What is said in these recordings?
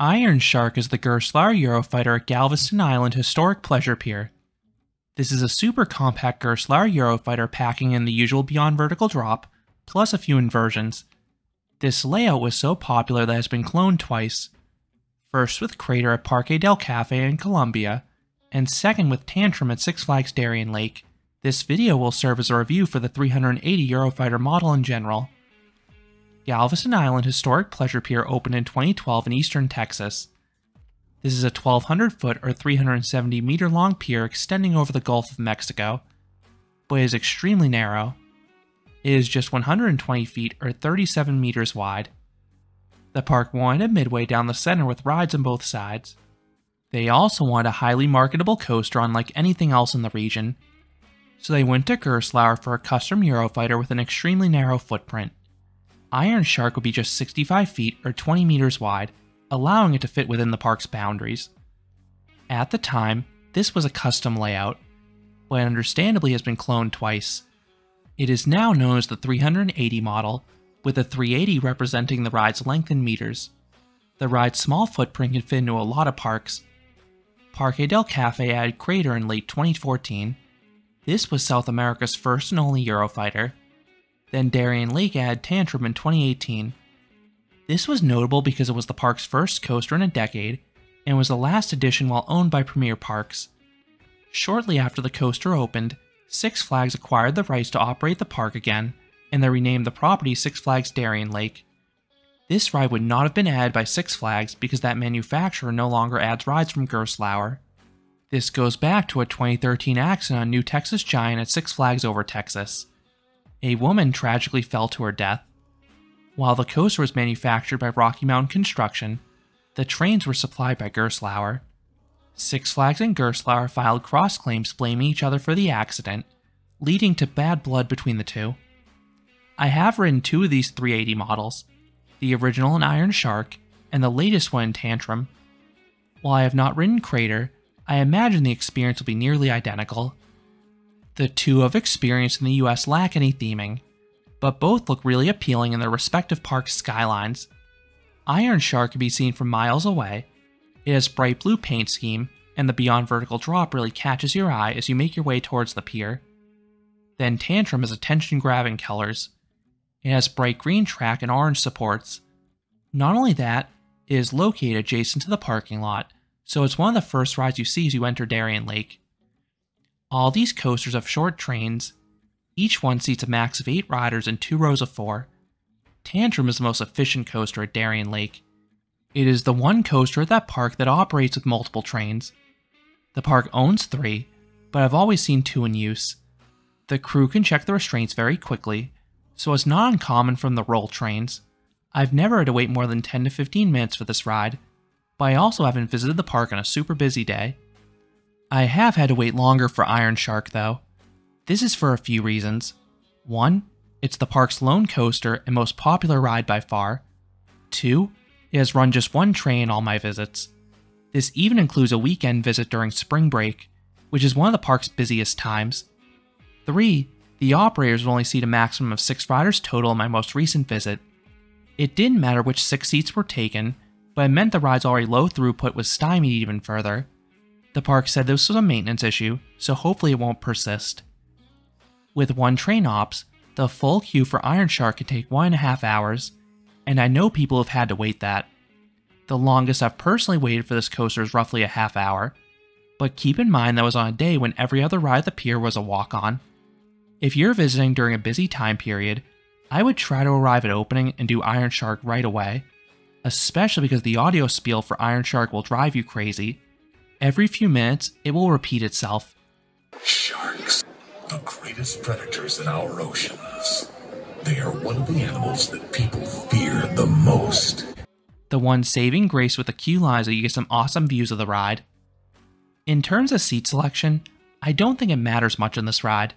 Iron Shark is the Gerstlauer Eurofighter at Galveston Island Historic Pleasure Pier. This is a super compact Gerstlauer Eurofighter packing in the usual Beyond Vertical Drop, plus a few inversions. This layout was so popular that it has been cloned twice. First with Krater at Parque del Cafe in Colombia, and second with Tantrum at Six Flags Darien Lake. This video will serve as a review for the 380 Eurofighter model in general. Galveston Island Historic Pleasure Pier opened in 2012 in eastern Texas. This is a 1,200 foot or 370 meter long pier extending over the Gulf of Mexico, but is extremely narrow. It is just 120 feet or 37 meters wide. The park wanted a midway down the center with rides on both sides. They also wanted a highly marketable coaster unlike anything else in the region, so they went to Gerstlauer for a custom Eurofighter with an extremely narrow footprint. Iron Shark would be just 65 feet or 20 meters wide, allowing it to fit within the park's boundaries. At the time, this was a custom layout, but understandably has been cloned twice. It is now known as the 380 model, with the 380 representing the ride's length in meters. The ride's small footprint can fit into a lot of parks. Parque del Cafe added Krater in late 2014. This was South America's first and only Eurofighter, then Darien Lake added Tantrum in 2018. This was notable because it was the park's first coaster in a decade, and was the last edition while owned by Premier Parks. Shortly after the coaster opened, Six Flags acquired the rights to operate the park again, and they renamed the property Six Flags Darien Lake. This ride would not have been added by Six Flags because that manufacturer no longer adds rides from Gerstlauer. This goes back to a 2013 accident on New Texas Giant at Six Flags Over Texas a woman tragically fell to her death. While the coaster was manufactured by Rocky Mountain Construction, the trains were supplied by Gerstlauer. Six Flags and Gerstlauer filed cross claims blaming each other for the accident, leading to bad blood between the two. I have ridden two of these 380 models, the original in Iron Shark and the latest one in Tantrum. While I have not ridden Krater, I imagine the experience will be nearly identical. The two of experience in the US lack any theming, but both look really appealing in their respective park skylines. Iron Shark can be seen from miles away. It has bright blue paint scheme, and the Beyond Vertical Drop really catches your eye as you make your way towards the pier. Then Tantrum has attention grabbing colors. It has bright green track and orange supports. Not only that, it is located adjacent to the parking lot, so it's one of the first rides you see as you enter Darien Lake. All these coasters have short trains. Each one seats a max of 8 riders in two rows of 4. Tantrum is the most efficient coaster at Darien Lake. It is the one coaster at that park that operates with multiple trains. The park owns three, but I've always seen two in use. The crew can check the restraints very quickly, so it's not uncommon from the roll trains. I've never had to wait more than 10 to 15 minutes for this ride, but I also haven't visited the park on a super busy day. I have had to wait longer for Iron Shark though. This is for a few reasons. One, it's the park's lone coaster and most popular ride by far. Two, it has run just one train all my visits. This even includes a weekend visit during spring break, which is one of the park's busiest times. Three, the operators will only seat a maximum of six riders total in my most recent visit. It didn't matter which six seats were taken, but it meant the ride's already low throughput was stymied even further. The park said this was a maintenance issue, so hopefully it won't persist. With one train ops, the full queue for Iron Shark can take one and a half hours, and I know people have had to wait that. The longest I've personally waited for this coaster is roughly a half hour, but keep in mind that was on a day when every other ride at the pier was a walk on. If you're visiting during a busy time period, I would try to arrive at opening and do Iron Shark right away, especially because the audio spiel for Iron Shark will drive you crazy Every few minutes, it will repeat itself. Sharks, the greatest predators in our oceans. They are one of the animals that people fear the most. The one saving grace with the queue line is that you get some awesome views of the ride. In terms of seat selection, I don't think it matters much in this ride.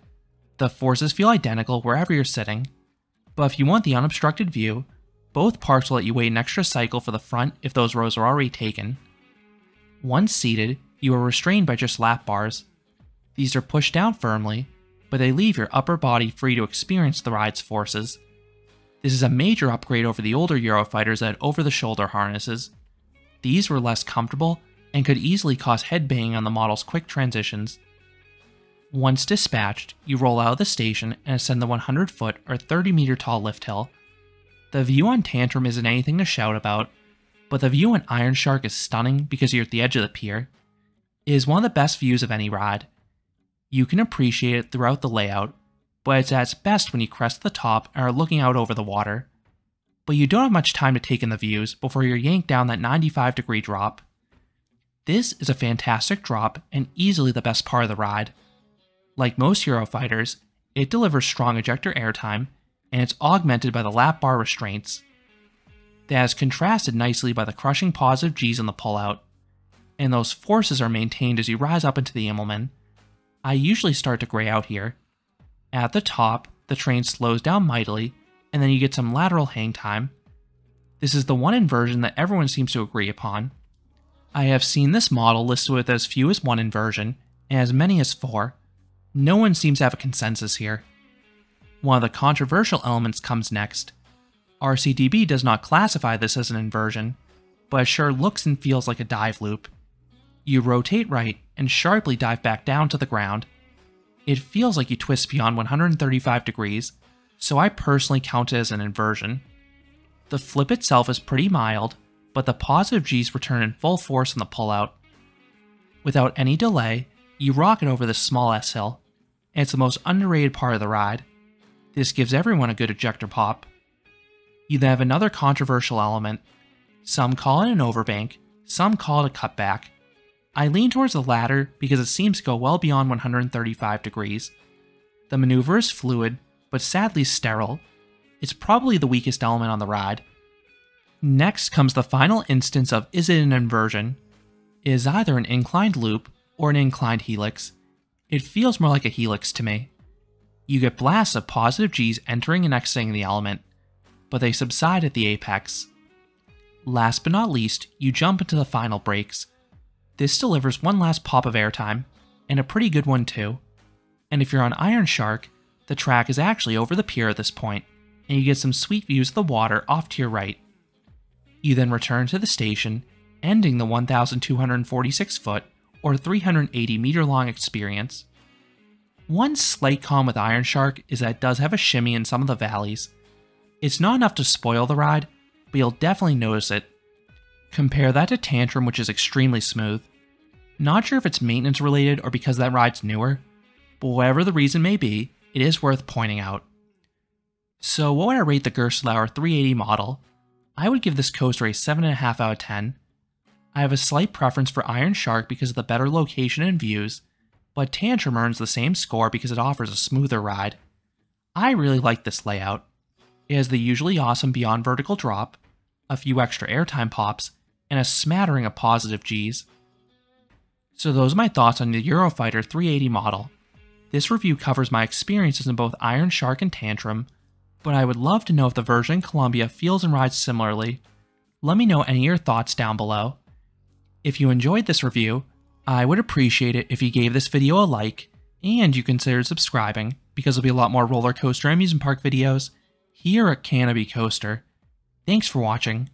The forces feel identical wherever you're sitting. But if you want the unobstructed view, both parks will let you wait an extra cycle for the front if those rows are already taken. Once seated, you are restrained by just lap bars. These are pushed down firmly, but they leave your upper body free to experience the ride's forces. This is a major upgrade over the older Eurofighters that had over the shoulder harnesses. These were less comfortable and could easily cause headbanging on the model's quick transitions. Once dispatched, you roll out of the station and ascend the 100 foot or 30 meter tall lift hill. The view on Tantrum isn't anything to shout about, but the view on Iron Shark is stunning because you're at the edge of the pier. It is one of the best views of any ride. You can appreciate it throughout the layout, but it's at its best when you crest the top and are looking out over the water. But you don't have much time to take in the views before you're yanked down that 95 degree drop. This is a fantastic drop and easily the best part of the ride. Like most Eurofighters, it delivers strong ejector airtime, and it's augmented by the lap bar restraints. That is contrasted nicely by the crushing paws of G's on the pullout, and those forces are maintained as you rise up into the Immelmann. I usually start to gray out here. At the top, the train slows down mightily, and then you get some lateral hang time. This is the one inversion that everyone seems to agree upon. I have seen this model listed with as few as one inversion, and as many as four. No one seems to have a consensus here. One of the controversial elements comes next. RCDB does not classify this as an inversion, but it sure looks and feels like a dive loop. You rotate right and sharply dive back down to the ground. It feels like you twist beyond 135 degrees, so I personally count it as an inversion. The flip itself is pretty mild, but the positive G's return in full force on the pullout. Without any delay, you rocket over this small S hill, and it's the most underrated part of the ride. This gives everyone a good ejector pop. You then have another controversial element. Some call it an overbank, some call it a cutback. I lean towards the latter because it seems to go well beyond 135 degrees. The maneuver is fluid, but sadly sterile. It's probably the weakest element on the ride. Next comes the final instance of is it an inversion? It is either an inclined loop or an inclined helix. It feels more like a helix to me. You get blasts of positive G's entering and exiting the element, but they subside at the apex. Last but not least, you jump into the final brakes. This delivers one last pop of airtime, and a pretty good one too. And if you're on Iron Shark, the track is actually over the pier at this point, and you get some sweet views of the water off to your right. You then return to the station, ending the 1,246 foot or 380 meter long experience. One slight con with Iron Shark is that it does have a shimmy in some of the valleys. It's not enough to spoil the ride, but you'll definitely notice it. Compare that to Tantrum, which is extremely smooth. Not sure if it's maintenance related or because that ride's newer, but whatever the reason may be, it is worth pointing out. So, what would I rate the Gerstlauer 380 model? I would give this coaster a 7.5 out of 10. I have a slight preference for Iron Shark because of the better location and views, but Tantrum earns the same score because it offers a smoother ride. I really like this layout. Has the usually awesome Beyond Vertical drop, a few extra airtime pops, and a smattering of positive Gs. So those are my thoughts on the Eurofighter 380 model. This review covers my experiences in both Iron Shark and Tantrum, but I would love to know if the version in Colombia feels and rides similarly. Let me know any of your thoughts down below. If you enjoyed this review, I would appreciate it if you gave this video a like, and you considered subscribing, because there'll be a lot more roller coaster and amusement park videos here at Canobie Coaster. Thanks for watching.